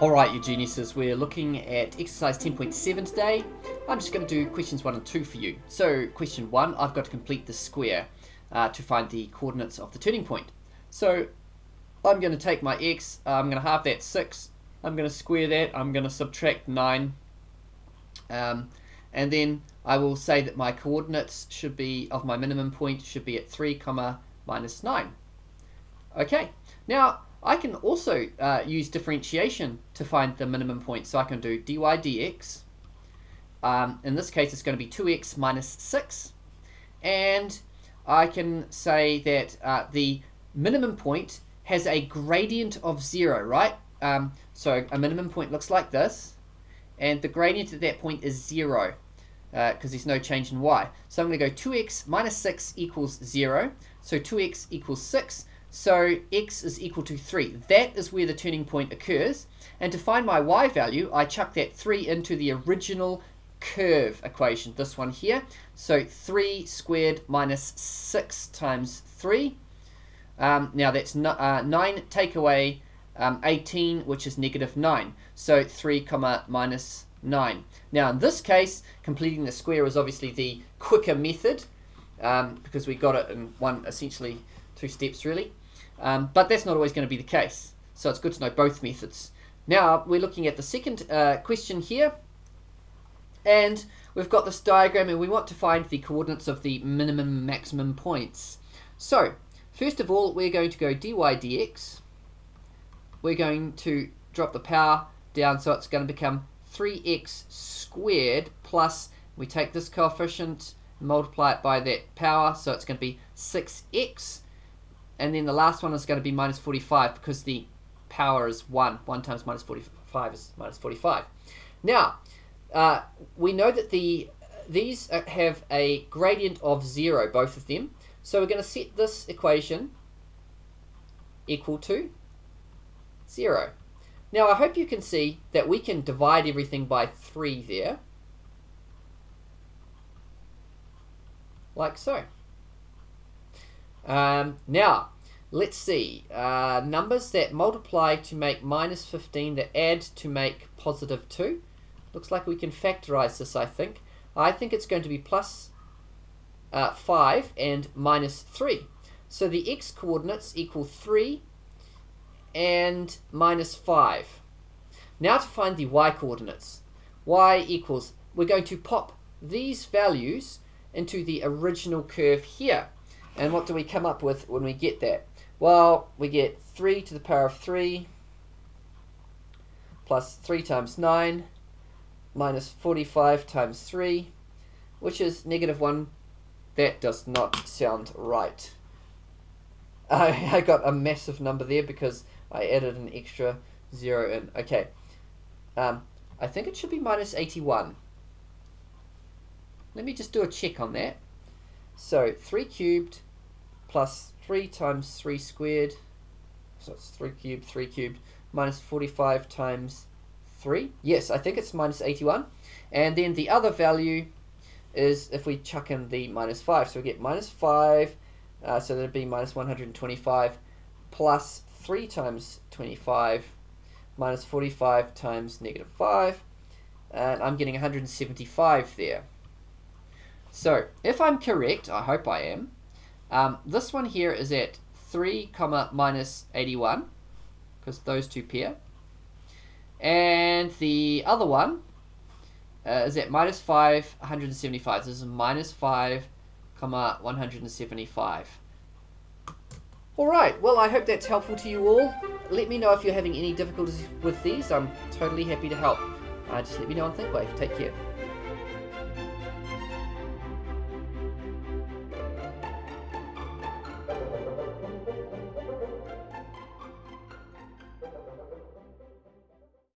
Alright, you geniuses, we're looking at exercise 10.7 today. I'm just going to do questions 1 and 2 for you. So, question 1, I've got to complete the square uh, to find the coordinates of the turning point. So, I'm going to take my x, I'm going to halve that 6, I'm going to square that, I'm going to subtract 9, um, and then I will say that my coordinates should be, of my minimum point, should be at 3, comma, minus 9. Okay, now I can also uh, use differentiation to find the minimum point. So I can do dy dx. Um, in this case, it's going to be 2x minus 6. And I can say that uh, the minimum point has a gradient of 0, right? Um, so a minimum point looks like this. And the gradient at that point is 0 because uh, there's no change in y. So I'm going to go 2x minus 6 equals 0. So 2x equals 6. So x is equal to 3. That is where the turning point occurs. And to find my y value, I chuck that 3 into the original curve equation, this one here. So 3 squared minus 6 times 3. Um, now that's no, uh, 9 take away um, 18, which is negative 9. So 3 comma minus 9. Now in this case, completing the square is obviously the quicker method um, because we got it in one, essentially two steps really. Um, but that's not always going to be the case. So it's good to know both methods. Now we're looking at the second uh, question here. And we've got this diagram and we want to find the coordinates of the minimum maximum points. So first of all we're going to go dy dx. We're going to drop the power down so it's going to become 3x squared plus we take this coefficient multiply it by that power so it's going to be 6x and then the last one is going to be minus 45 because the power is 1. 1 times minus 45 is minus 45. Now, uh, we know that the these have a gradient of 0, both of them. So we're going to set this equation equal to 0. Now I hope you can see that we can divide everything by 3 there. Like so. Um, now, let's see. Uh, numbers that multiply to make minus 15, that add to make positive 2. Looks like we can factorize this, I think. I think it's going to be plus, uh, 5 and minus 3. So the x coordinates equal 3 and minus 5. Now to find the y coordinates. y equals, we're going to pop these values into the original curve here. And what do we come up with when we get that? Well, we get 3 to the power of 3 plus 3 times 9 minus 45 times 3, which is negative 1. That does not sound right. I, I got a massive number there because I added an extra 0 in. Okay. Um, I think it should be minus 81. Let me just do a check on that. So 3 cubed plus 3 times 3 squared, so it's 3 cubed, 3 cubed, minus 45 times 3. Yes, I think it's minus 81. And then the other value is if we chuck in the minus 5. So we get minus 5, uh, so that'd be minus 125, plus 3 times 25, minus 45 times negative 5. And I'm getting 175 there. So, if I'm correct, I hope I am, um, this one here is at 3 comma minus 81 because those two pair. And the other one uh, is at minus 5, 175. This is minus 5 comma 175. Alright, well I hope that's helpful to you all. Let me know if you're having any difficulties with these. I'm totally happy to help. Uh, just let me know on ThinkWave. Take care.